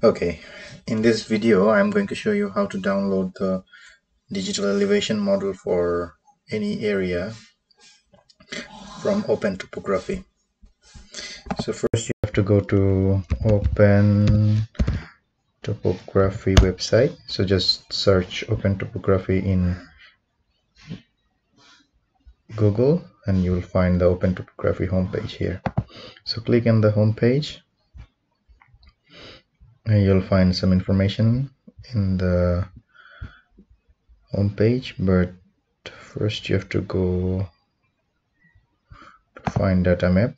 Okay, in this video I'm going to show you how to download the digital elevation model for any area from Open Topography. So first you have to go to Open Topography website. So just search Open Topography in Google and you will find the Open Topography homepage here. So click on the homepage you'll find some information in the home page but first you have to go to find data map.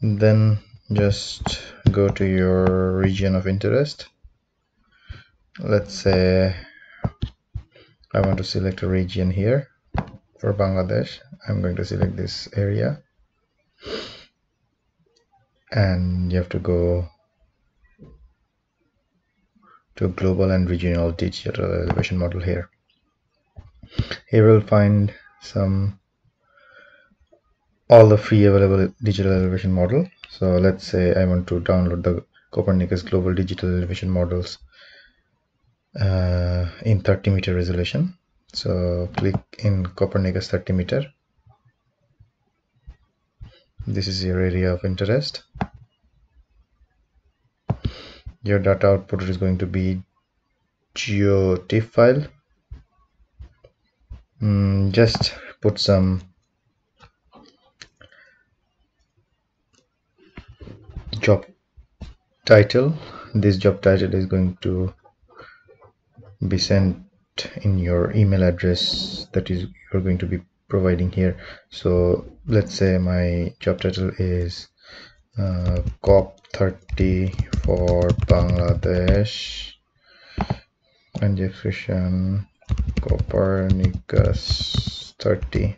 Then just go to your region of interest. Let's say I want to select a region here for Bangladesh. I'm going to select this area. And you have to go to global and regional digital elevation model here. Here we'll find some all the free available digital elevation model. So let's say I want to download the Copernicus global digital elevation models uh, in 30 meter resolution so click in Copernicus 30 meter. This is your area of interest. Your data output is going to be geotiff file. Mm, just put some job title. This job title is going to be sent in your email address that is you're going to be providing here. So let's say my job title is uh, cop 30 for bangladesh. And the expression copernicus 30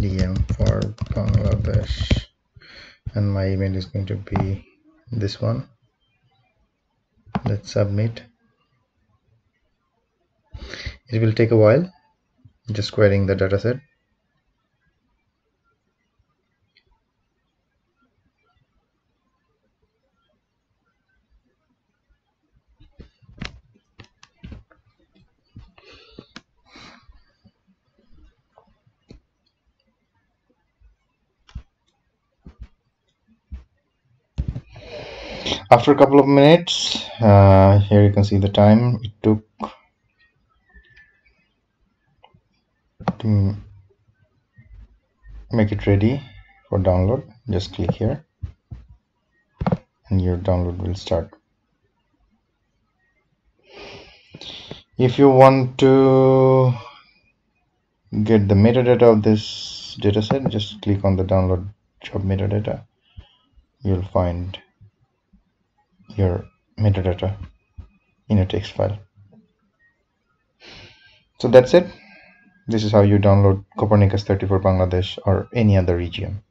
DEM for bangladesh. And my email is going to be this one. Let's submit it will take a while. Just querying the dataset after a couple of minutes uh, here you can see the time. It took to make it ready for download. Just click here. And your download will start. If you want to get the metadata of this dataset just click on the download job metadata. You'll find your metadata in a text file. So that's it this is how you download Copernicus 30 for Bangladesh or any other region.